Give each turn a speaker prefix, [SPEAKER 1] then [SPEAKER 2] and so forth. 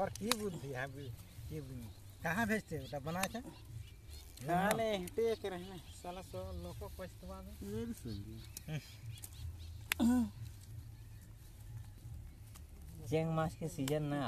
[SPEAKER 1] पर की बुद्धि है? की कहाँ भेजते हो? तब बना के
[SPEAKER 2] खाने हटे हाँ, रहे रहने साला सो लोगों को इस्तेमाल
[SPEAKER 3] Very sorry.
[SPEAKER 4] जेंग मास के सीज़न ना